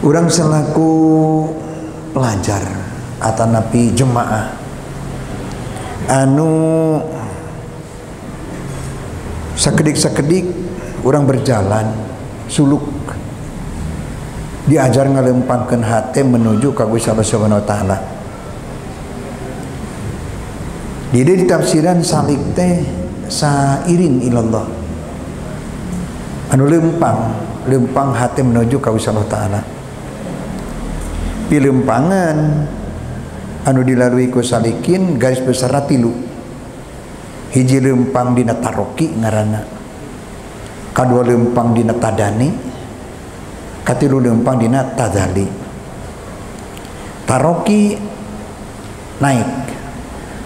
orang selaku pelajar atau napi jemaah anu sekedik-sekedik orang berjalan suluk diajar ngalempangkan hati menuju ke Gusti Allah Subhanahu wa taala. Di di tafsiran salik teh sairin ilallah. Anu lempang, lempang hati menuju ke Gusti Allah taala. Pilempangan anu dilalui ku salikin garis besar tilu. Hiji lempang dina taroki ngaranna. Kadua lempang dina tadani, katilu lempang dina tadali taroki naik.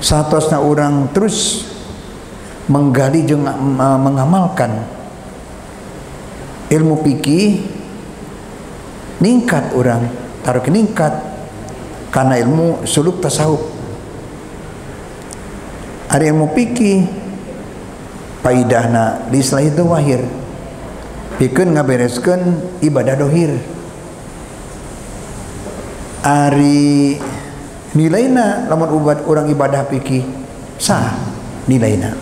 Satosna orang terus menggali jeung uh, mengamalkan ilmu fikih. Ningkat orang taroki ningkat karena ilmu suluk tasawuf. Ada ilmu fikih paidahna di istilah itu wahir. Pikeun ngabereskeun ibadah dohir. Ari nilaina lamun ubat orang ibadah fikih sah nilaina.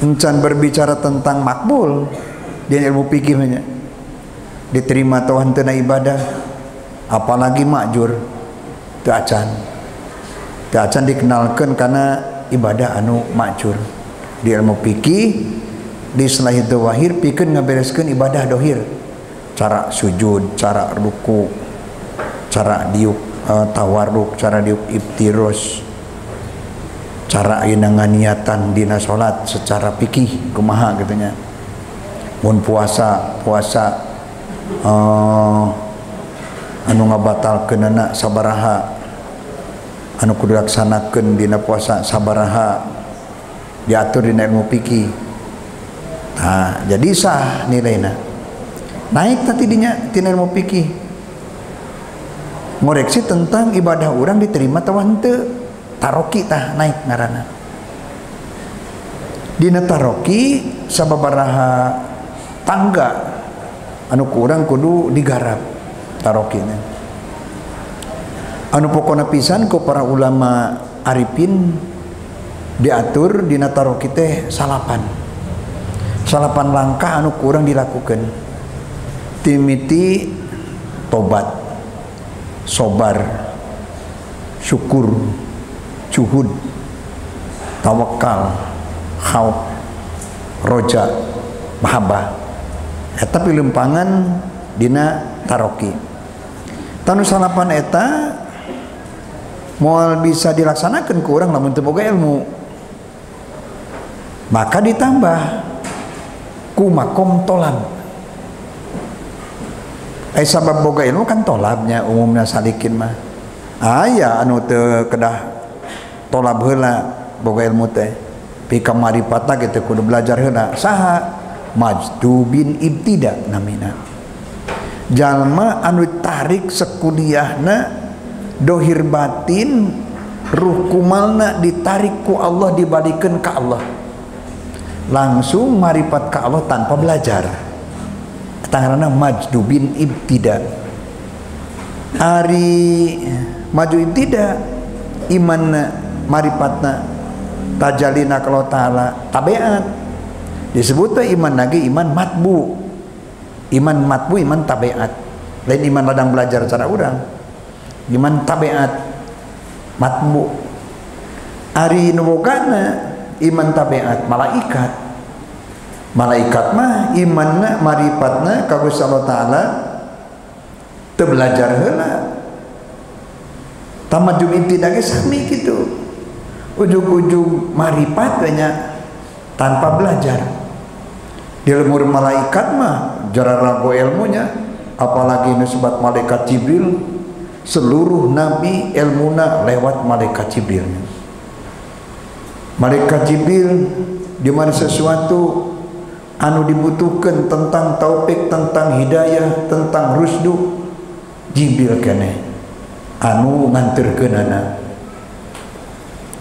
Encan berbicara tentang makbul di ilmu fikih nya diterima Tuhan tena ibadah apalagi makjur teu acan. Teu acan dikenalkan karena ibadah anu makjur. Di ilmu fikih di setelah itu wahir pikir ngabereskan ibadah dohir. Cara sujud cara ruku cara diuk uh, tawarruk cara diuk ibtirus cara ayeuna niatan dina salat secara pikih kumaha gitunya. Mun puasa puasa uh, anu ngabatalkeun sabaraha anu kudu dilaksanakeun dina puasa sabaraha diatur dina ilmu fikih. Nah, jadi sah nilainya naik tadi dinya tina ilmu fikih. Ngoreksi tentang ibadah orang diterima atau henteu taroki tah naik ngarana dina taroki sababaraha tangga anu kurang kudu digarap. Tarokina. Anu pokona pisan ku para ulama arifin diatur dina taroki teh salapan. Salapan langkah anu kurang dilakukan timiti tobat sobar syukur cuhud tawakal khauf roja mahabbah. Eta pilempangan dina taroki tanu salapan eta moal bisa dilaksanakan kurang namun teboga ilmu. Maka ditambah ku makom tolab eh sabab boga ilmu kan tolabnya umumnya salikin mah. Aya anu teu kedah tolab heula boga ilmu teh. Pika maripatna gitu kudu belajar heula. Saha? Majdubin ibtida namina jalma anu tarik sekuliahna dohir batin ruh kumalna ditarik ku Allah dibalikan ke Allah. Langsung maripat ke Allah tanpa belajar. Tanganana majdubin ibtida. Ari maju ibtida iman maripatna tajalina kalau ta'ala tabiat disebut iman lagi iman matbu iman matbu iman tabiat. Lain iman ladang belajar cara orang iman tabiat matbu. Ari nubogana iman tabiat malaikat. Malaikat mah imanna maripatna ka Gusti Allah taala teu belajar heula. Tamajum tidak sami gitu ujung-ujung maripat banyak tanpa belajar ilmu malaikat mah jarang ragu ilmunya. Apalagi nisbat malaikat Jibril seluruh nabi ilmuna lewat malaikat Jibril. Malaikat Jibril di mana sesuatu anu dibutuhkan tentang taufik, tentang hidayah, tentang rusdu Jibril kene anu nganterkeun anak.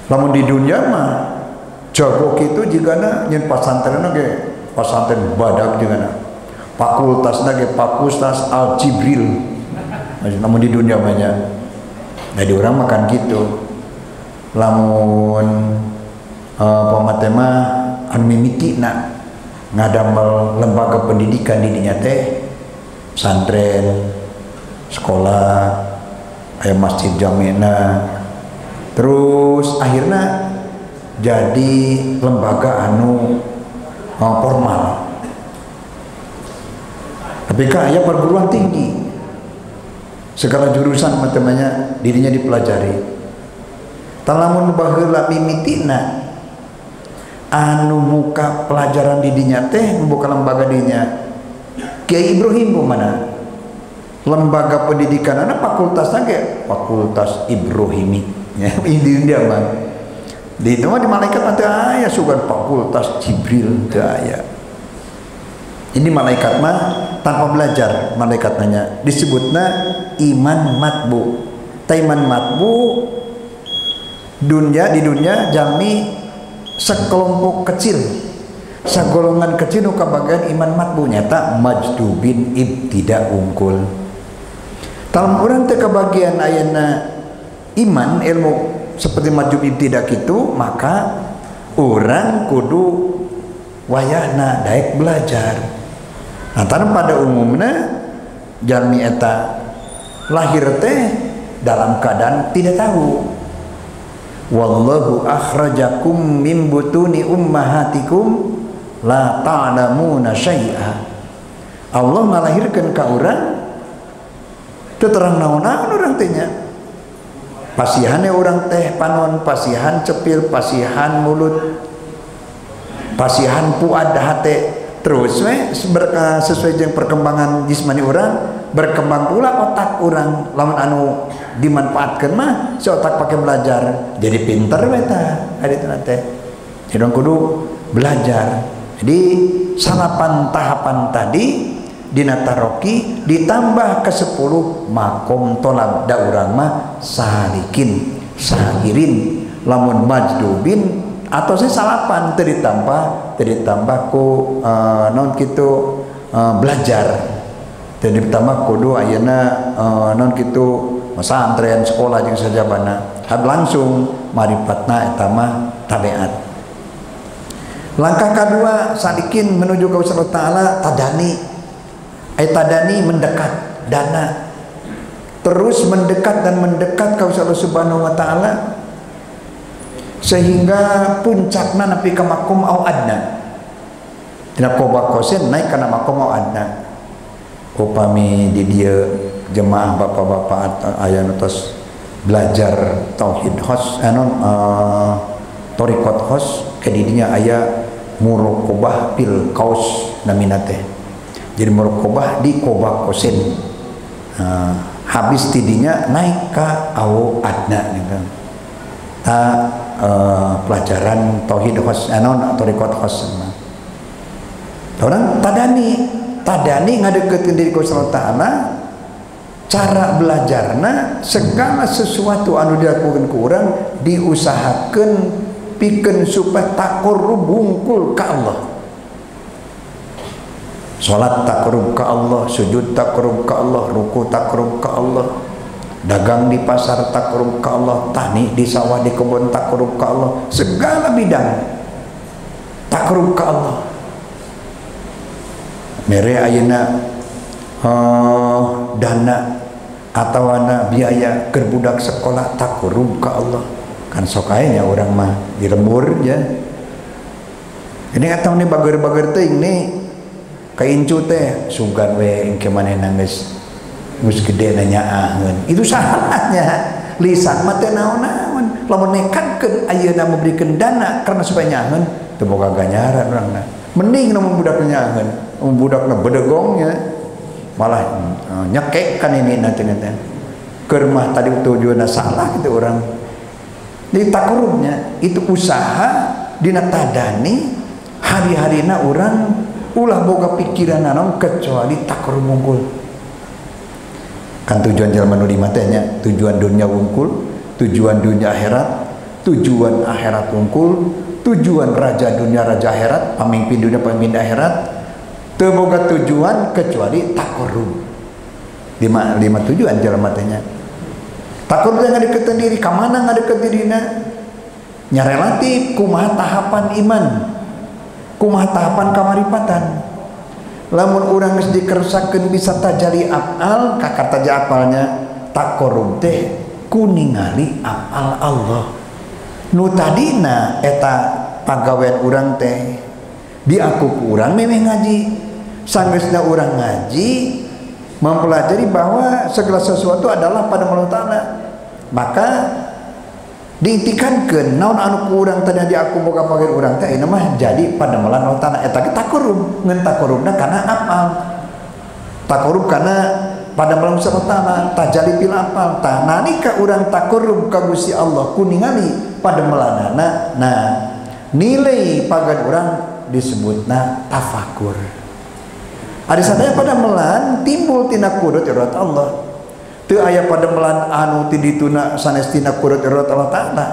Lamun di dunia mah jago kitu jigana nyen pasantren ge pasantren badak jigana. fakultas lagi fakultas Al Jibril namun di dunia banyak. Jadi orang makan gitu. Lamun uh, pematema anu mimiti nak ngadamel lembaga pendidikan di dinya teh santren sekolah ayam masjid jamena terus akhirnya jadi lembaga anu uh, formal tapi ayah perguruan tinggi. Segala jurusan temannya dirinya dipelajari. Talamun baheula mimitina anu muka pelajaran didinya teh membuka lembaga dinya Kiai Ibrahim mana? Lembaga pendidikan anak fakultas lagi fakultas Ibrahimi. Ya ini dia mah di mah di malaikat ada ayah sugan fakultas Jibril ada ini malaikat mah tanpa belajar malaikat nanya disebutnya iman matbu. Taiman matbu dunia di dunia jami sekelompok kecil. Segolongan kecil nuka bagian iman matbu nyata majdubin ibtida ungkul dalam orang teh kebagian ayana iman ilmu seperti majub ibtida gitu maka orang kudu wayahna daek belajar Nah, pada umumnya jalmi eta lahir teh dalam keadaan tidak tahu. Wallahu akhrajakum min butuni ummahatikum la ta'lamuna syai'a. Allah melahirkan ka urang teu terang naon-naon urang teh nya. Pasihane urang teh panon, pasihan cepil, pasihan mulut, pasihan puad hate terus we, sesuai dengan perkembangan jismani orang berkembang pula otak orang. Lawan anu dimanfaatkan mah si otak pakai belajar. Jadi pinter beta hari itu nanti. Jadi kudu belajar. Jadi salapan tahapan tadi dinataroki ditambah ke sepuluh makom tolab da urang mah salikin sahirin. Lamun majdubin atau saya salapan tadi tambah tadi tambah ku uh, non gitu uh, belajar. Tadi tambah kudu ayana uh, non gitu pesantren sekolah yang saja bana had langsung maripatna etama tabiat langkah kedua sadikin menuju ke Allah Ta'ala tadani ayat tadani mendekat dana. Terus mendekat dan mendekat ke Allah Subhanahu Wa Ta'ala sehingga puncakna napi ke makum au adna. Tina koba kosen naik kana makum au adna. Upami di dia jemaah bapak-bapak ayah nutos belajar tauhid hos anon uh, eh, torikot hos kedidinya ayah murukobah pil kaos naminate jadi murukobah di koba kosen uh, habis tidinya naik ke au adna gitu. ta uh, pelajaran tauhid khos anon atau rekod khos orang tadani tadani ngadeketin diri ku taala cara belajarna segala sesuatu anu dilakukan ku orang diusahakan piken supaya takur bungkul ke Allah Salat takrub ke Allah, sujud takrub ke Allah, ruku takrub ke Allah, dagang di pasar takrub ke Allah tani di sawah di kebun takrub ke Allah segala bidang takrub ke Allah. Mere uh, eh, dana atau anak biaya kerbudak sekolah takrub ke Allah. Kan sokainya orang mah dirembur ya ini atau nih bager-bager teh ini kaincu teh sugan we ke mana nangis. Mus gede nanya angen itu salahnya. Lisan mata naon-naon lamun nekatkeun ayeuna memberikan dana karena supaya nyangen teu boga ganjaran urangna mending lamun budak nyangen budakna bedegongnya. Malah uh, nyekek kan ini nanti nanti kermah tadi tujuannya salah itu orang jadi takurumnya itu usaha dina tadani hari-harina orang ulah boga pikiran nanon kecuali takurum unggul kan tujuan jalan nu matanya tujuan dunia wungkul tujuan dunia akhirat tujuan akhirat wungkul tujuan raja dunia raja akhirat pemimpin dunia pemimpin akhirat teu boga tujuan kecuali takorum lima lima tujuan jalan matanya takorum jangan deketan diri kamana ngadeket dirina nya relatif kumaha tahapan iman kumaha tahapan kamaripatan? Lamun orang geus dikersakeun bisa tajali afal kakak taja apalnya takorum teh kuningali afal Allah. Nu tadina eta pagawean urang teh di aku kurang memang ngaji. Sanggeusna urang ngaji mempelajari bahwa segala sesuatu adalah pada Allah Ta'ala. Maka diitikankeun naon anu kurang tadi di aku boga pager urang teh ini mah jadi pada melan Ta'ala eta ge takorum ngeun takorumna kana apal. Takorum kana pada malam Allah Ta'ala tajali pil apal. Tah nalika urang takorum ka Gusti Allah kuningali pada melanana. Nah nilai pagan urang disebutna tafakur. Ada sadaya pada melan timbul tina kudut Allah aya pada melan anu ti dituna sanestina kurut erat Allah Ta'ala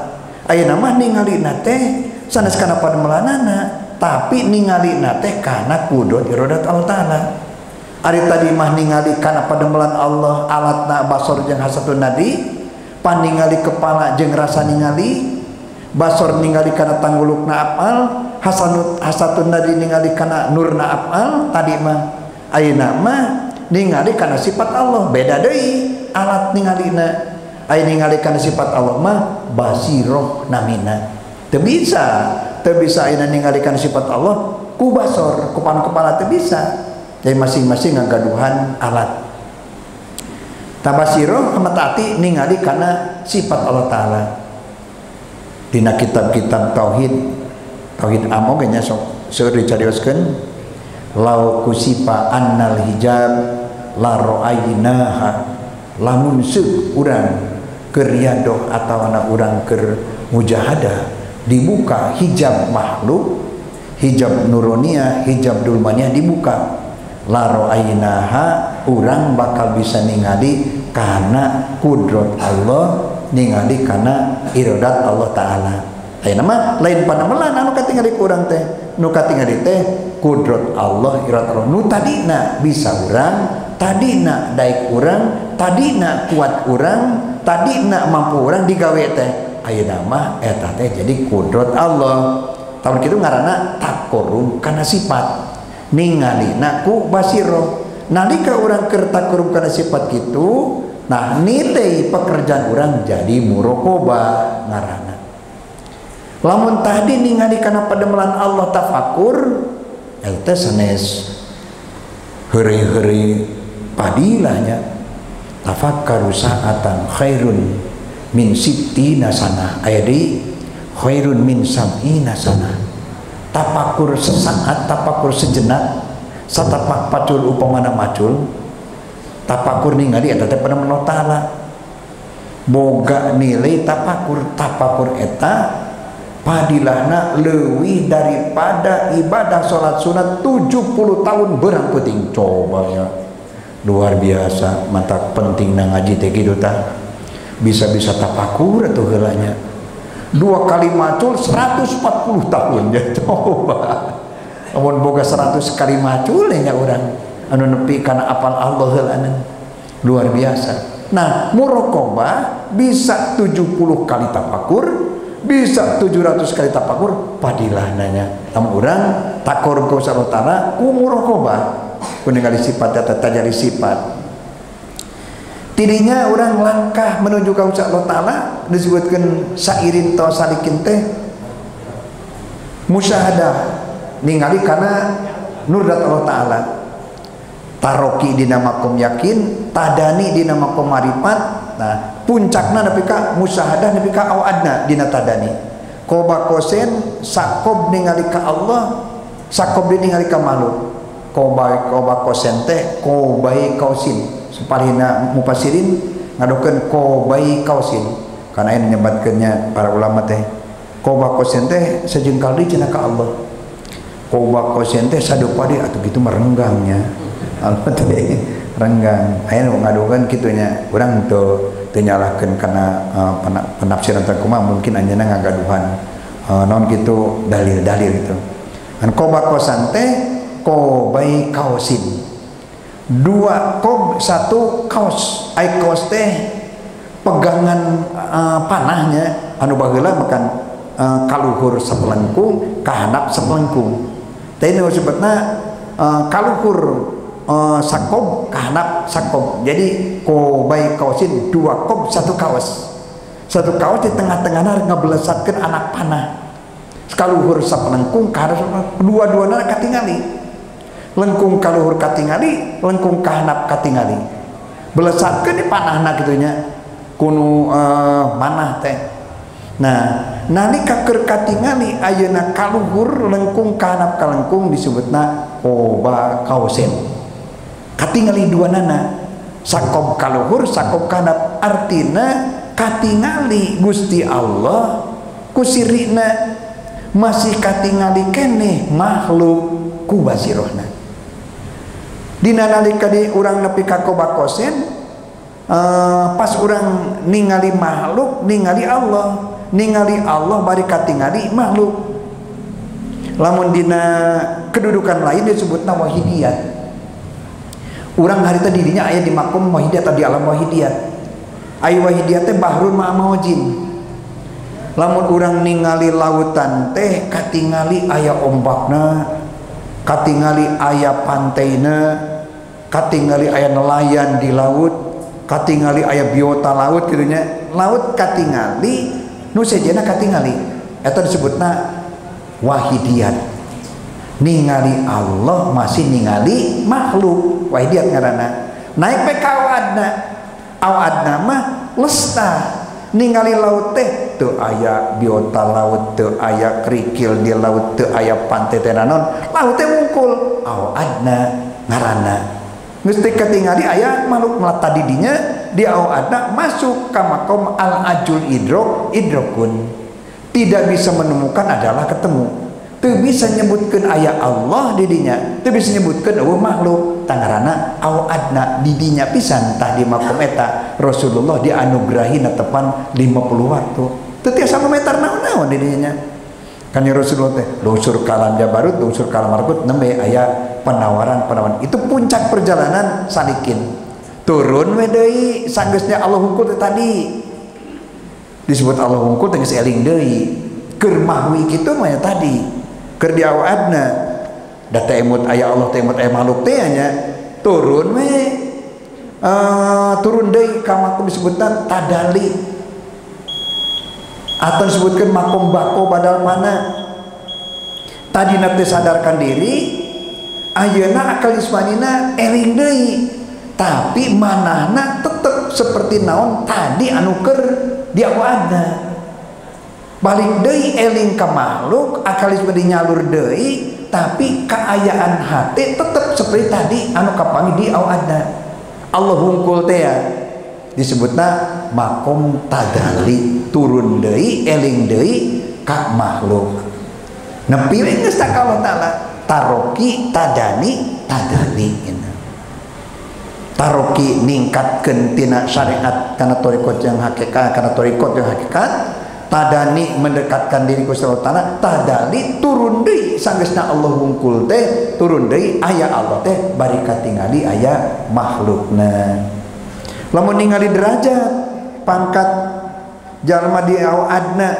ayeuna mah ningalina teh sanes kana pada melanana tapi ningalina teh kana kudot iradat Allah Ta'ala Ari tadi mah ningali kana pada melan Allah alatna basor jeung hasatun nadi paningali kepala jeung rasa ningali basor ningali kana tanggulukna apal hasanut hasatun nadi ningali kana nurna apal tadi mah. Ayeuna mah ningali kana sifat Allah. Beda deui alat ningalina ay ningalikeun sifat Allah mah basiroh namina. Teu bisa. Teu ayeuna ningalikeun sifat Allah ku basor ku kepala teu bisa. Jadi masing-masing ngagaduhan alat. Tabasiroh amat ati ningali kana sifat Allah taala. Dina kitab-kitab tauhid. Tauhid amo ge nya sok seueur dicarioskeun lau kusipa annal hijab la ra'aynaha lamun seuk urang keriadoh atau anak urang ker mujahadah dibuka hijab makhluk hijab nuronia hijab dulmania dibuka. Laro ainaha urang bakal bisa ningali karena kudrot Allah ningali karena iradat Allah taala nama lain panemelan anu katingali kurang teh. Nu katingali teh kudrot Allah irat Allah. Nu tadina bisa urang tadina daik urang tadina kuat urang tadina mampu urang digawe teh. Ayeuna mah eta teh jadi kudrot Allah. Tahun kitu ngaranna takorum kana sifat. Ningalina ku basiro. Nalika urang keur takorum kana sifat kitu nah nilai pekerjaan orang jadi murokoba. Ngarana lamun tadi ningali karena pademelan Allah tafakur eta sanes hari-hari padilahnya. Tafakkaru sa'atan khairun min sittina sana. Ayadi khairun min sab'ina sana. Tapakur sesaat tapakur sejenak satapak pacul upamana macul. Tapakur ningali eta teh pada menotala boga nilai tapakur tapakur eta padilahna lebih daripada ibadah sholat sunat 70 tahun berang penting coba ya. Luar biasa mata penting na ngaji teh gitu ta. Bisa-bisa tapakur atau gelanya dua kali macul 140 tahun ya coba. Amun boga 100 kali macul nya orang anu nepi kana apal Allah heulangan luar biasa. Nah muraqabah bisa 70 kali tapakur bisa 700 kali tapakur padilah nanya. Namun orang takur Allah Ta'ala ku muraqabah kuningali sifat atau tajali sifat. Tidinya orang langkah menuju ke Allah Ta'ala disebutkan sairin atau salikin teh. Musyahadah ningali karena nurdat Allah Ta'ala. Taroki makom yakin tadani dina makom marifat. Nah puncakna nepi ka musyahadah nepi ka awadna dina tadani koba kosen sakob ningali ka Allah sakob ningali ka makhluk. Kobai koba kosen teh kobai kausin. Separina mupasirin ngadokeun kobai kausin. Karena ini nyebatkeunnya para ulama teh koba kosen teh sejengkal di cenah ka Allah. Koba kosen teh sadupadi atau gitu merenggangnya Allah teh renggang nu ngadokeun kitunya urang teu teu nyalahkeun kana uh, penafsiran teh kumaha mungkin anjeunna ngagaduhan. Uh, naon kitu dalil-dalil itu an koba kosan teh kobai kaosin. Dua kob satu kaos ai kaos teh pegangan uh, panahnya anu baheula makan uh, kaluhur sepelengkung kahanap sepelengkung. Teh ini sebutna uh, kaluhur uh, sakob kahanap sakob. Jadi kobai kaosin dua kob satu kaos satu kaos di tengah-tengahnya ngebelesatkan anak panah. Kaluhur sapenengkung karena dua-duana katingali. Lengkung kaluhur katingali lengkung kahanap katingali. Belesatkan di panahna gitunya kuno uh, manah teh. Nah nalika keur katingali ayeuna kaluhur lengkung kahanap kalengkung disebutna oba kausen katingali dua nana. Sakob kaluhur sakob kanat. Artina katingali Gusti Allah. Kusirina masih katingali kene makhluk ku basirohna dina nalika di urang nepi ka kobakosen uh, pas urang ningali makhluk ningali Allah. Ningali Allah bari katingali makhluk. Lamun dina kedudukan lain disebutna wahidiyah urang harita dirinya ayah di makom mohidiyah tadi alam mohidiyah ayu wahidiyah teh bahrun ma'amojin lamun urang ningali lautan teh katingali ayah ombakna katingali ayah pantaina katingali ayah nelayan di laut katingali ayah biota laut gitunya laut katingali nu sejena katingali. Itu disebutna wahidiyah ningali Allah masih ningali makhluk. Wahidiyat ngarana naik pe kawadna awadna mah lesta. Ningali laut teh teu aya biota laut teu aya kerikil di laut teu aya pantai teh laut teh mungkul. Aw adna ngarana. Geus teh katingali aya makhluk melata didinya di aw adna masuk ka makom al ajul idrok idrokun tidak bisa menemukan adalah ketemu tu bisa nyebutkan ayat Allah didinya tu bisa nyebutkan oh makhluk. Tangarana au adna didinya pisan. Tah di makom eta. Rasulullah dianugerahi tepan 50 waktu. Tu tiasa meter naon-naon didinya kan Rasulullah teh lusur kalam Jabarut lusur kalam Markut nembe aya penawaran penawaran. Itu puncak perjalanan salikin. Turun we deui sanggeusnya Allah hungkul tadi. Disebut Allah hungkul teh eling deui. Keur mahwi kitu ya tadi keur diawadna da teh emut Allah teh emut aya makhluk teh turun we. Uh, turun deui ka makom tadali. Atau disebutkan makom bako badal mana tadi nanti sadarkan diri ayeuna akal ismanina eling deui. Tapi manahna tetep seperti naon tadi anu keur diawadna balik deui eling ka makhluk akalis bade nyalur deui tapi keayaan hati tetap seperti tadi anu kapangi di awadna Allah hungkul teh disebutna makom tadali turun deui eling deui ka makhluk. Nepilih nesta kalau ta'ala taroki tadani tadani taroki ningkatkeun tina syariat kana torikot yang hakikat kana torikot yang hakikat tadani mendekatkan diri ku Allah Ta'ala tadali turun deui sanggeusna Allah wungkul teh turun deui aya Allah teh bari katingali aya makhlukna. Lamun ningali derajat pangkat jalma di adna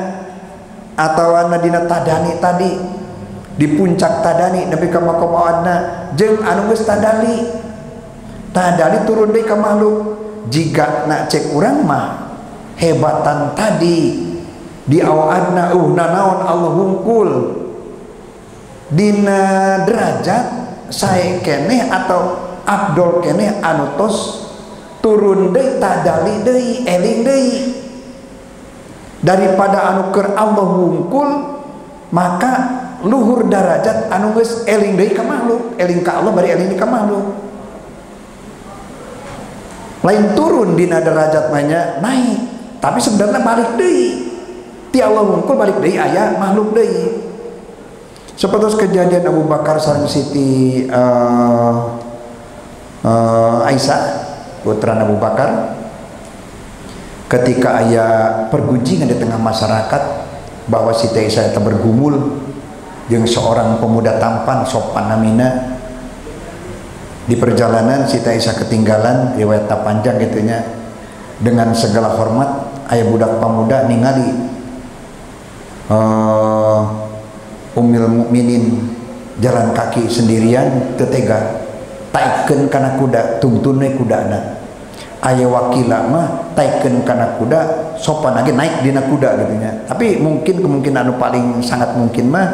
atau ana dina tadani tadi di puncak tadani nepi ka makom adna jeung anu tadali tadali turun deui ka makhluk jika nak cek urang mah hebatan tadi di awadna uh nanaon Allah hungkul. Dina derajat saya keneh atau abdol keneh anu tos turun deui tadali deui eling deui. Daripada anu keur Allah hungkul maka luhur derajat anu geus eling deui ka makhluk. Eling ka Allah bari eling ka makhluk. Lain turun dina derajat banyak naik tapi sebenarnya balik deui ti Allah wungkul balik dari ayah makhluk dari seperti kejadian Abu Bakar sarang Siti uh, uh, Aisyah putra Abu Bakar ketika ayah pergunjingan di tengah masyarakat bahwa Siti Aisyah itu bergumul yang seorang pemuda tampan sopan namina di perjalanan Siti Aisyah ketinggalan riwayat panjang gitunya. Dengan segala hormat ayah budak pemuda ningali uh, umil mukminin jalan kaki sendirian tetega taiken kana kuda tungtunnya kuda na ayah wakila mah taiken kana kuda sopan lagi naik dina kuda gitu ya tapi mungkin kemungkinan anu paling sangat mungkin mah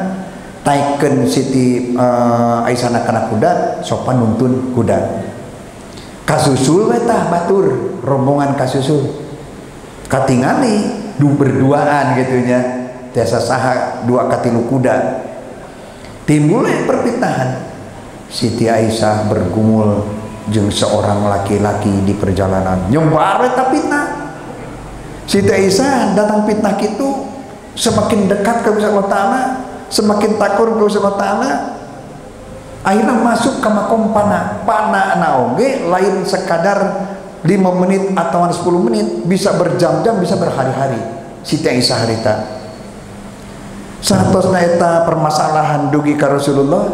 taiken Siti uh, Aisyah kana kuda sopan nuntun kuda. Kasusul wetah batur rombongan kasusul. Katingali du berduaan gitu ya tiasa saha dua katilu kuda. Timbulnya perpitahan Siti Aisyah bergumul jeng seorang laki-laki di perjalanan. Nyembare tapi fitnah. Siti Aisyah datang fitnah itu semakin dekat ke Allah Ta'ala semakin takur ke Allah Ta'ala akhirnya masuk ke makom panah panah naoge lain sekadar 5 menit atau 10 menit bisa berjam-jam bisa berhari-hari. Siti Aisyah harita Santos naeta permasalahan dugi ka Rasulullah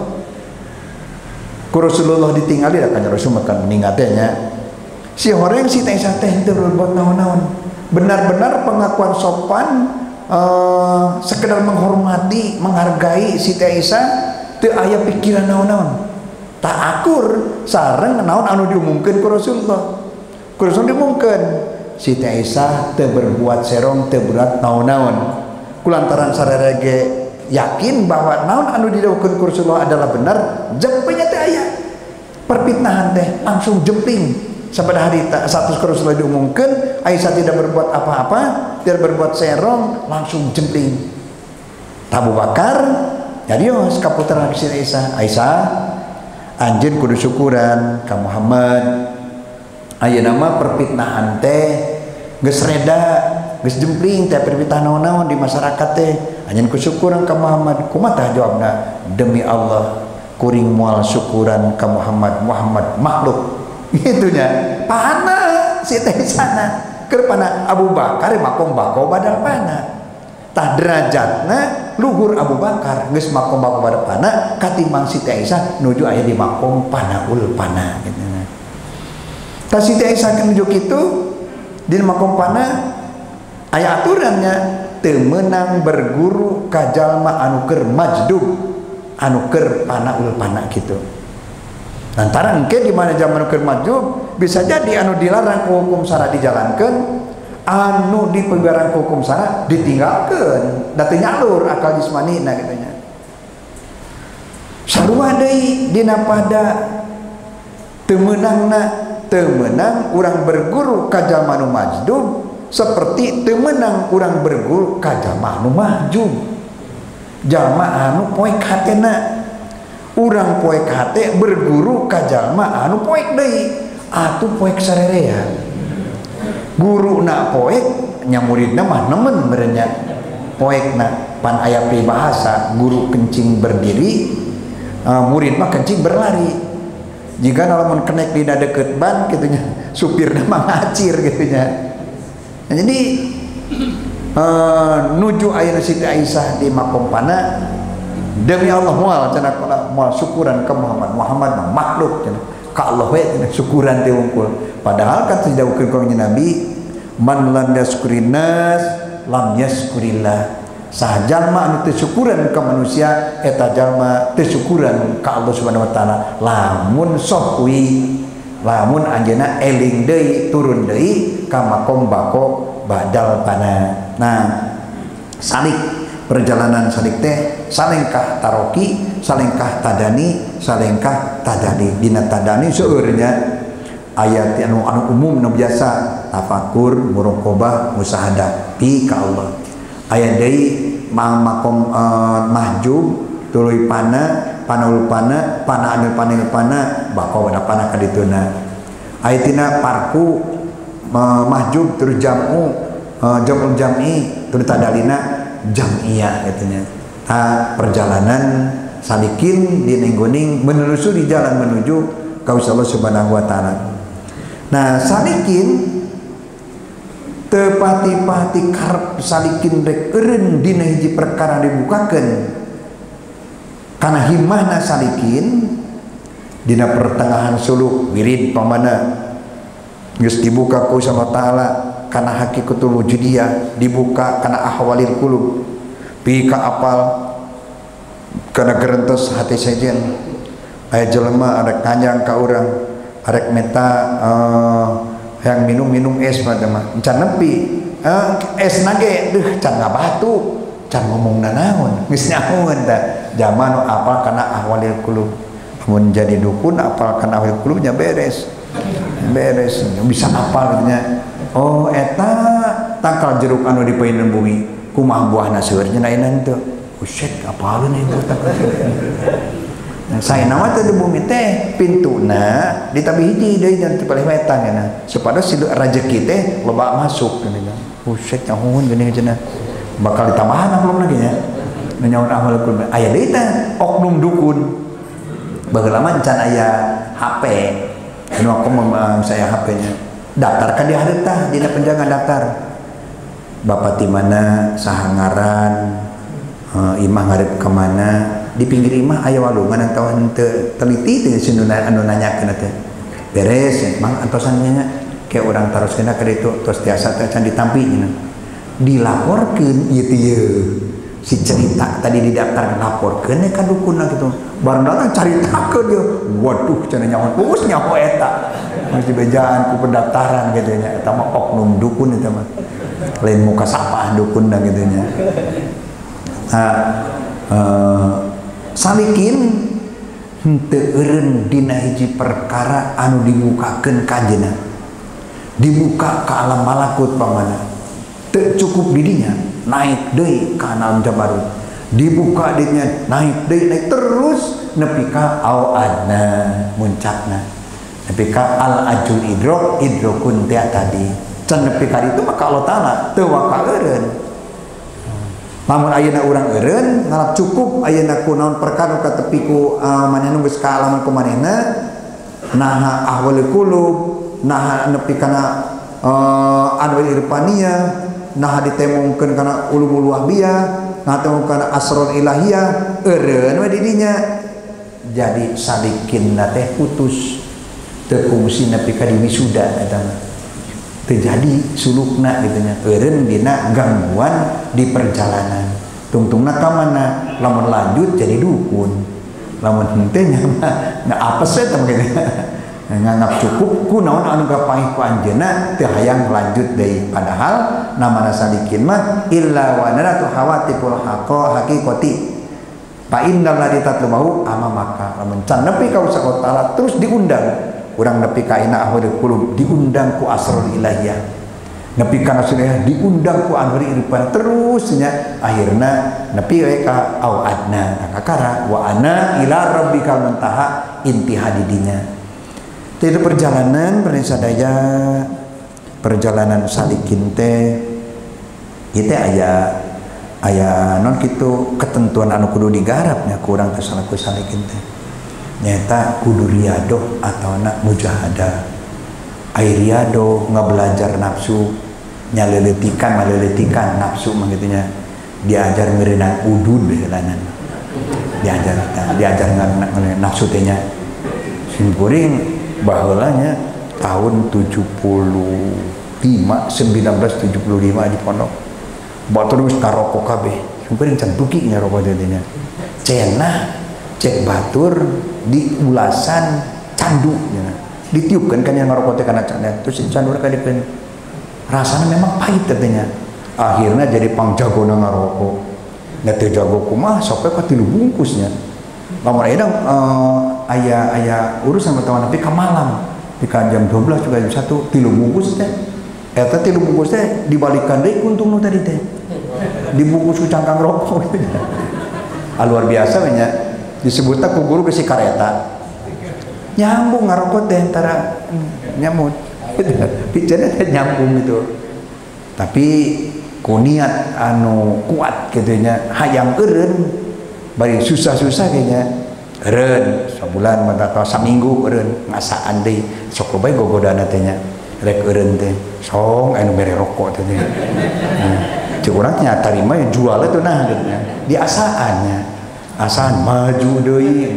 ku Rasulullah ditinggali da kanjeng Rasul makan meningatnya si horeng Siti Aisyah teh teu berbuat naon-naon. Benar-benar pengakuan sopan uh, sekedar menghormati menghargai Siti Aisyah teu aya pikiran naon-naon. Tak akur sareng naon anu diumumkeun ku Rasulullah. Kurang dimungkin Siti Aisyah teu berbuat serong teu berat naon-naon kulantaran sarerege yakin bahwa naon anu didawukeun Rasulullah adalah benar jempenya teh aya. Perpitnahan teh langsung jemping. Sampai hari satu Rasulullah diumumkan Aisyah tidak berbuat apa-apa tidak berbuat serong langsung jemping. Abu Bakar jadi os kaputra Siti Aisyah. Aisyah anjir kudu syukuran ka Muhammad. Ayo nama perpitnahan teh geus reda geus jempling teh perpitnahan naon-naon di masyarakat teh. Anjeun kusyukuran ka Muhammad. Kumaha jawabna? Demi Allah kuring mual syukuran ka Muhammad. Muhammad makhluk. Itunya pana si teh sana. Keur pana Abu Bakar makom bako badal pana tah derajatna luhur Abu Bakar. Geus makom bako badal pana katimbang Siti Aisyah nuju aya di makom panaul pana gitu Siti Aisyah nunjuk itu di makom pana aya aturannya temenang berguru kajalma anuker majdub anuker pana ulpana gitu lantaran ke di mana zaman anuker majdub bisa jadi anu dilarang hukum sara dijalankan anu di pembiaran hukum sara ditinggalkan datu nyalur akal jismani nah gitunya. sarua deui dina pada temenangna temenang urang berguru ka jalma majdub seperti temenang orang berguru kajamanu mahjub jalma anu poek hatena orang poek hate berguru kajalma anu poek deui. Atuh poek sarerea guru nak poek nya muridna mah nemen berenya poek na pan aya bahasa guru kencing berdiri uh, murid mah kencing berlari. Jika kalau kenek di deket ban gitunya supir nama ngacir gitunya nah, jadi uh, nuju ayat Siti Aisyah di makom pana demi Allah mual cina mual syukuran ke Muhammad. Muhammad makhluk cina. Ka Allah we syukuran teh wungkul. Padahal kan tidak ukir kau Nabi man lam yaskurinas lam yaskurillah. Sah jalma anu syukuran ka manusia eta jalma teu syukuran ka Allah Subhanahu wa taala. Lamun sok lamun anjena eling deui turun deui ka makom bako badal pana nah salik. Perjalanan salik teh salengkah taroki salengkah tadani salengkah tadani. Dina tadani seueurnya ayat anu anu umum nu biasa tafakur muraqabah musahadah pi ka Allah. Aya deui makom uh, mahjub tuluy pana panul pana anu panil pana bako wana pana kadituna. Ayatina parku mahjub terus jamu uh, jamul jam'i terus tadalina jam'iyah katanya. Ha, perjalanan salikin di nenggoning menelusuri jalan menuju kau Allah subhanahu wa ta'ala. Nah salikin tepati-pati karep salikin rek eren dina hiji perkara dibukakan karena himmahna salikin dina pertengahan suluk wirid pamana. Geus dibuka ku sama taala kana hakikatul wujudiyah dibuka kana ahwalil qulub. Pika apal kana gerentes hati sejen. Aya jelema ada kanjang ka urang arek meta uh, yang minum-minum es pada mah can nepi uh, es nage deh can ngabatu can ngomong nanaon geus nyahoeun da zaman apa kana ahwalil qulub. Mun jadi dukun apal kana ahwalil qulubnya beres. Beres. Bisa apal katanya oh eta tangkal jeruk anu di peuyeun bumi kumaha buahna seueur cenah ayeuna teu uset apalun ieu Nah, saya nama teh di bumi teh pintuna di tabi hiji deui dan tepalih wetan ya supaya si rezeki teh loba masuk gini kan buset nyahoun gini cenah bakal ditambahan belum lagi ya? Nyahoun amal kun aya deui teh oknum dukun. Bagelama can aya HP anu aku saya HP-nya daftarkan di harita di penjaga daftar. Bapak di mana? Sahangaran uh, imah ngarep ke mana di pinggir imah aya walungan atau ente teliti teh sinu anu nanyakeun teh beres mang antosannya kayak orang taruh kena ke itu terus tiasa teh can dilaporkeun ieu teh si cerita tadi di daftar laporkeun ka dukun gitu. Barang datang caritakeun dia. Waduh cenah nyawa bus nyawa eta masih bejaan ku pendaftaran gitu nya eta mah oknum dukun eta mah. Lain muka sapaan dukun dah gitu nya nah, uh, salikin henteu eureun dina hiji perkara anu dibukakeun kanjeuna dibuka ke alam malakut pamana cukup didinya naik deui ka alam jabarut dibuka dinya naik deui naik terus. Nepi ka au adna muncakna. Nepi ka al ajul idrok idrokun teh tadi. Can nepi ka ditu maka Allah taala teu waka eureun. Lamun ayeuna urang eureun ngalap cukup ayeuna ku naon perkara ka tepi ku uh, manehna geus kaalaman ku manehna naha ahwal qulub naha nepi kana uh, anwar irfaniyah nah ditemungkeun karena ulumul wahbiyah nah kana asrul ilahiyah eren we didinya. Jadi sadikin teh putus teu kungsi nepi ka diwisuda eta mah. Teu jadi sulukna gitu nya. Eureun dina gangguan di perjalanan. Tungtungna ka mana? Lamun lanjut jadi dukun. Lamun henteu nya nah apa sih temen nganggap cukup ku naon anu kapaih ku anjeunna teu hayang lanjut deui. Padahal namana sadikin mah illa wa naratu hawatiful haqa haqiqati. Fa innal ladzi tatlubahu amamaka lamun can nepi ka usaha taala terus diundang. Orang nepi ka ina ahwal qulub diundang ku asrul ilahiyah. Nepi kana sudah diundang ku anwar irfan terusnya. Akhirna nepi we ka au adna kakara wa ana ila rabbikal muntaha intiha didinya itu perjalanan sadaya perjalanan salikin teh itu aya aya non kitu ketentuan anu kudu digarapnya kurang kesalaku salikin teh nyata kudu riado atau anak mujahadah. Air riado nggak belajar nafsu nyaleletikan maleletikan nafsu magitunya diajar merenang udud belanan diajar diajar nafsu tehnya simpuring bahulanya tahun 75 1975 di pondok batur terus karoko kabeh. Simpuring can nya rokok tehnya cenah cek batur di ulasan candu ya. ditiupkan kan yang ngerokok karena candu. Terus candu kan rasanya memang pahit katanya akhirnya jadi pang jago na ngerokok. Nggak jago kumah sampai kok tilu bungkusnya lamun aya uh, ayah ayah urusan pertama tapi ke malam. Di jam 12 juga jam satu tilu bungkus teh. Eta tilu bungkus teh dibalikan deh kuntung nu tadi teh. Dibungkus ku cangkang rokok ah, luar biasa banyak disebutnya ku guru besi kareta. Nyambung ngarokot deh antara nyamut bicaranya nyambung itu tapi kuniat anu kuat katanya hayang eren bari susah-susah kayaknya eren sebulan atau seminggu eren ngasaan deh sok bae gogodana teh nya rek eren teh. Song anu mere rokok teh nah, cek urang terima jual itu nah gitu di asaannya asan maju deui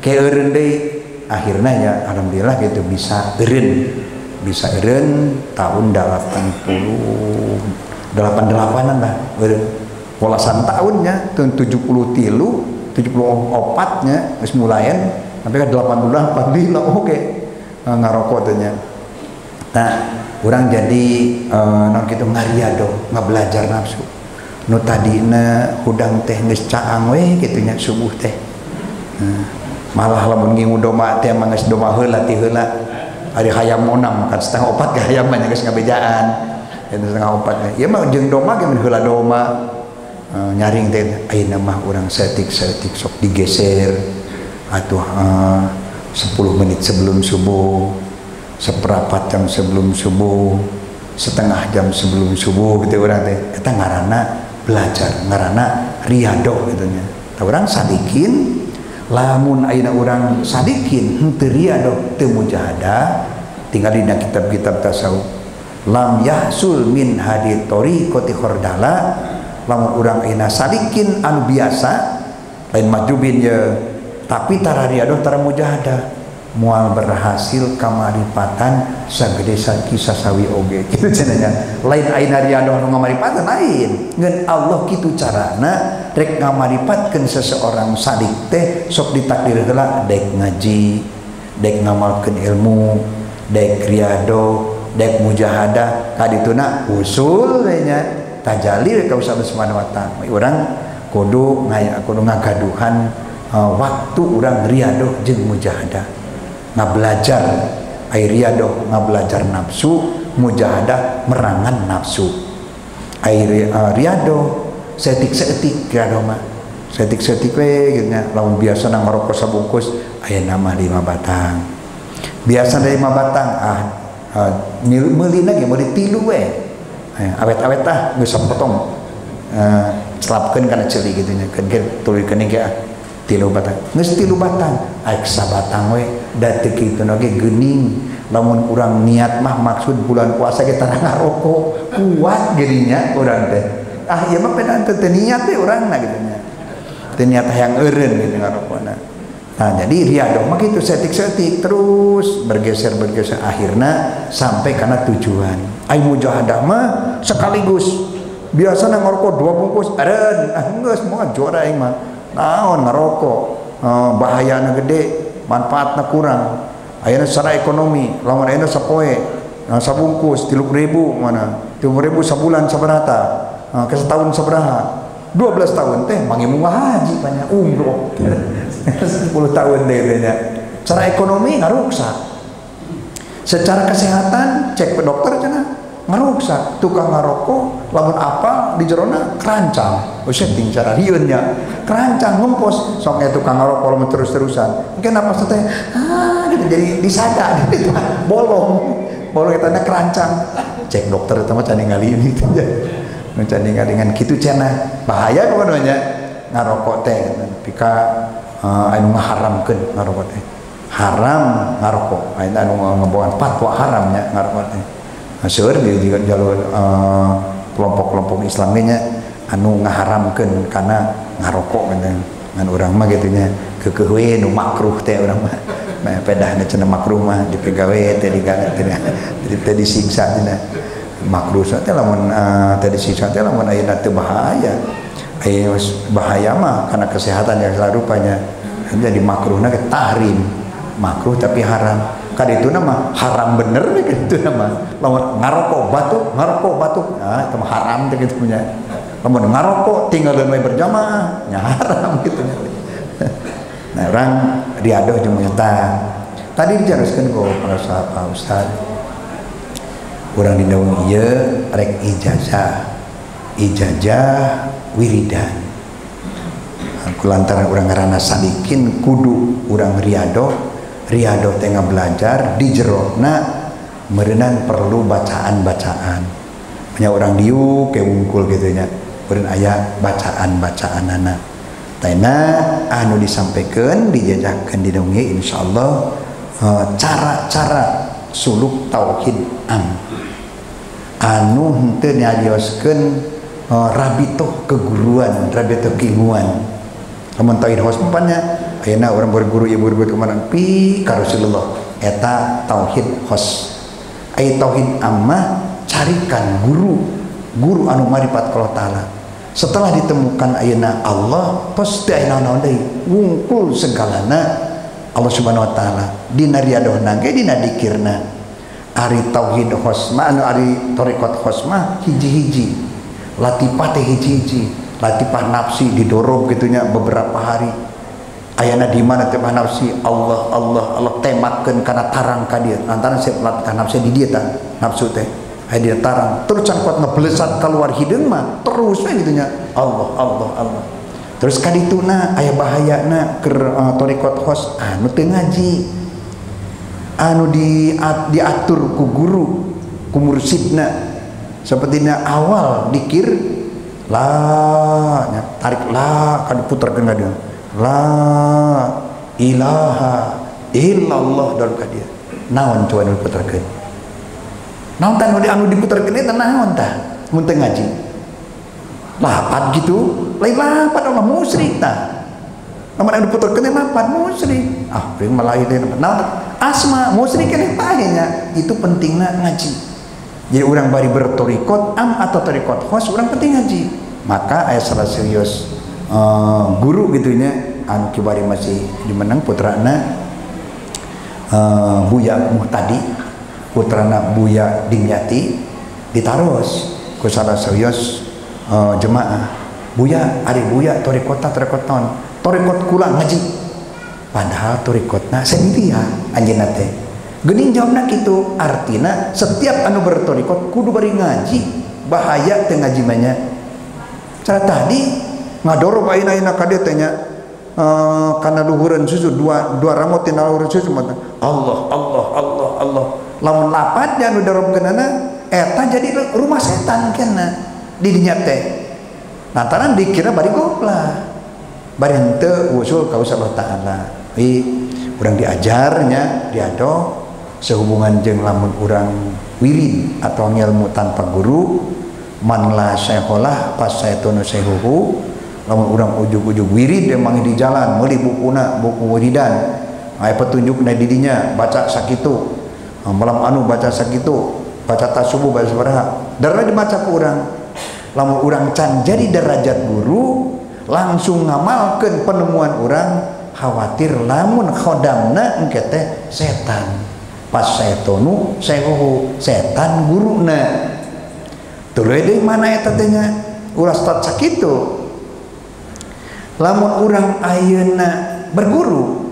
ke eureun deui. Akhirnya ya alhamdulillah gitu bisa eren bisa eren tahun 80 88an lah eren walasan tahunnya tahun 70 tilu 74 nya geus mulayan tapi kan 88 lila oke okay. ngarokok tanya nah orang jadi uh, non gitu ngariado ngabelajar nafsu. Nu tadina hudang teh geus caang we subuh teh. Hmm malah lamun ngingu doma teh geus doma heula ti heula. Ari hayam monam kan setengah opat ke hayam mah geus ngabejaan. Itu setengah opat ya mah jeung doma ge heula doma uh, nyaring teh ayeuna mah urang setik-setik sok digeser. Atuh uh, 10 menit sebelum subuh seperempat jam sebelum subuh setengah jam sebelum subuh gitu orang teh. Kita ngarana belajar ngarana riado gitu nya. Orang sadikin lamun aina orang sadikin henteu riado teu mujahadah tinggal dina kitab-kitab tasawuf. Lam yahsul min hadi tariqati khordala lamun urang ayeuna sadikin anu biasa lain majubin ye. Tapi tara riadoh tara mujahadah mual berhasil kamaripatan sagede kisah sawi oge. Gitu cenanya lain aina riado nu ngamaripatan lain. Ngan Allah kitu carana rek ngamaripatkeun seseorang sadik teh sok ditakdir heula dek ngaji dek ngamalkeun ilmu dek riado dek mujahadah kadituna usul nya. Tajali ka Allah Subhanahu wa taala urang kudu ngaya kudu ngagaduhan uh, waktu urang riado jeung mujahadah. Ngabelajar air riado ngabelajar nafsu mujahadah merangan nafsu. Air uh, riado setik setik riado mah. Setik setik we gitu lamun biasa nang ngerokok sabungkus aya nama lima batang. Biasa dari lima batang ah uh, meuli lagi meuli tilu we Eh, awet-awet tah geus potong. Eh, uh, selapkeun kana ceuli kitu nya. Keur tuluy keuning tilu batang. Geus tilu batang. Aik sabatang we. Da teu kitu ge geuning lamun urang niat mah maksud bulan puasa ge tarang ngarokok kuat gerinya urang teh. Ah ieu mah pedan teu niat teh urang na gitu nya. Teu niat hayang eureun gitu ngarokokna Nah, jadi riado mah gitu setik-setik terus bergeser bergeser akhirnya sampai karena tujuan. Ai mujahadah mah sekaligus. Biasa ngarokok dua bungkus, eren, ah enggak semua juara aing mah naon ngerokok? Bahayana gede manfaatnya kurang. Akhirnya secara ekonomi lawan akhirnya sepoe. Uh, sabungkus ribu mana. Tiluk ribu sebulan seberata uh, ke setahun seberaha 12 tahun teh mangi munga haji banyak umroh 10 tahun deh kayaknya secara ekonomi ngaruksak secara kesehatan cek ke dokter cina ngaruksak tukang ngarokok lamun apa di jerona kerancang. Oh setting cara riunnya kerancang ngumpos soknya tukang ngarokok lamun terus-terusan. Mungkin apa saja ah gitu jadi disada gitu. Bolong. Bolong itu kerancang. Cek dokter mah cani ngali ini gitu ya ngali dengan gitu cina bahaya bukan namanya ngarokok teh pika uh, anu ngaharamkeun ngarokok teh haram ngarokok anu ngabawa fatwa haramnya ngarokok teh seueur di jalur uh, kelompok-kelompok Islamnya anu ngaharamkan karena ngarokok kan ngan orang mah gitunya kekewe nu makruh teh orang mah mah pedah na cenah makruh mah dipegawe teh digawe teh disiksa cenah makruh teh lamun uh, teh disiksa teh lamun ayeuna teu bahaya aya bahaya mah karena kesehatan yang rupanya. Jadi makruhna ke tahrim. Makruh tapi haram. Kan itu nama haram bener nih kan itu nama. Lamun ngarokok batuk ngarokok batuk nah itu haram tuh gitu punya. Lamun ngarokok tinggal dan berjamaah. Ya haram gitu. Nah orang riadoh jumlah tadi dijelaskan kok para sahabat ustad orang di daun iya rek ijazah. Ijazah wiridan. Aku lantaran orang ngarana sadikin kudu orang riadoh riado tengah belajar di jerokna merenan perlu bacaan-bacaan. Banyak orang diu kayak wungkul gitu ya beren ayat bacaan-bacaan anak Taina anu disampaikan dijajakan di dongeng insyaallah uh, cara-cara suluk tauhid am. Anu henteu nyarioskeun uh, rabitoh keguruan rabitoh keilmuan lamun tauhid hosmanya ayeuna orang berguru ibu berguru ke mana? Pi ka Rasulullah. Eta tauhid khos ai tauhid amma carikan guru. Guru anu maripat kalau taala. Setelah ditemukan ayeuna Allah teu aya naon deui? Wungkul segalana Allah Subhanahu wa taala. Dina riadohna ge dina dikirna. Ari tauhid khosma anu ari tarekat khosma hiji-hiji. Latifah teh hiji-hiji. Latifah nafsi didorong gitunya beberapa hari. Ayana di mana latifah nafsi? Allah Allah Allah temakeun kana tarang ka dieu lantaran saya latifah nafsi di dieu tah nafsu teh. Aya dia tarang. Terus can kuat keluar hideung mah terus gitunya. Allah Allah Allah terus kadituna aya bahayana keur uh, tarekat khos anu teu ngaji. Anu di diatur ku guru ku mursidna sepertinya awal dikir la tarik la kan puterkeun ka dieu la ilaha illallah dalam ka dieu naon coba anu puterkeun naon tah anu diputerkeun eta naon tah? Mun ngaji lapat gitu. Lain lapat Allah musrik ta namun yang diputar kena lapat musrik ah pring malah itu nah asma musrik kena tanya itu pentingnya ngaji. Jadi orang bari bertorikot am atau torikot khos orang penting ngaji. Maka ayat salah serius uh, guru gitu ini an kibari masih dimenang putrana uh, buya tadi putrana buya dimyati ditarus ku salah serius uh, jemaah. Buya ari buya torikota torikoton torikot kula ngaji. Padahal torikotna sendiri ya anjeunna teh geuning jawabna kitu artina setiap anu bertorikot kudu bari ngaji. Bahaya teh ngaji banyak cara tadi ngadoro ayeuna ayeuna ka dieu teh nya. Uh, kana luhureun susu dua dua ramot tina luhureun susu Allah Allah Allah Allah. Lamun lapatnya anu darobkeunana eta jadi rumah setan kenna didinya teh lantaran dikira bari gopla. Bari henteu usul ka Allah taala. I urang diajarnya diado sehubungan jeung lamun urang wirid atau ilmu tanpa guru man la syaiholah pas saetunu syaihuhu lamun urang ujug-ujug wirid emang di jalan meuli bukuna buku wiridan. Aya petunjuk na didinya baca sakitu. Malam anu baca sakitu baca tasubuh baca sabaraha darah dibaca ke urang lamun orang can jadi derajat guru langsung ngamalkan penemuan orang khawatir lamun khodamna engke teh setan. Pas setonu sehuhu setan guruna. Tuluy deui mana eta teh nya? Uras tat sakitu. Lamun orang ayeuna berguru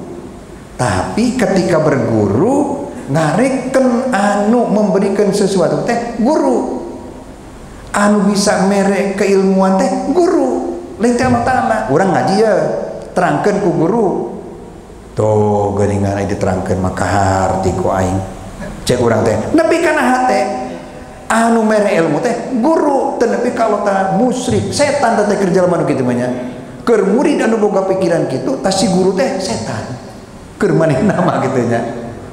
tapi ketika berguru ngareken anu memberikan sesuatu teh guru anu bisa merek keilmuan teh guru lengkap tanah. Orang ngaji ya terangkan ku guru. Tuh geningan diterangkan maka harti ku aing. Cek orang teh nepi kana hate anu mere ilmu teh guru tapi kalau tak musrik setan teh kerja lemah gitu banyak keur murid anu boga pikiran gitu tasi guru teh setan. Keur nama gitu nya.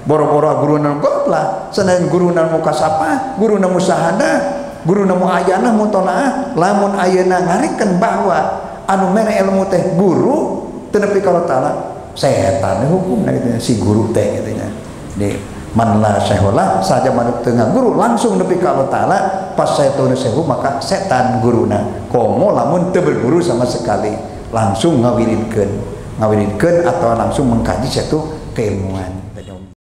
Boro-boro guru nan gopla sanajan guru nan muka sapa guru nan musahada guru nemu ayana mutonaah lamun ayana ngarikan bahwa anu mere ilmu teh guru tetapi kalau taala setan hukum gitu si guru teh gitu nya di manla seholah saja manuk tengah guru langsung nepi kalau taala pas saya tulis sehu maka setan guruna komo lamun teu berguru sama sekali langsung ngawiridkeun ngawiridkeun atau langsung mengkaji satu keilmuan.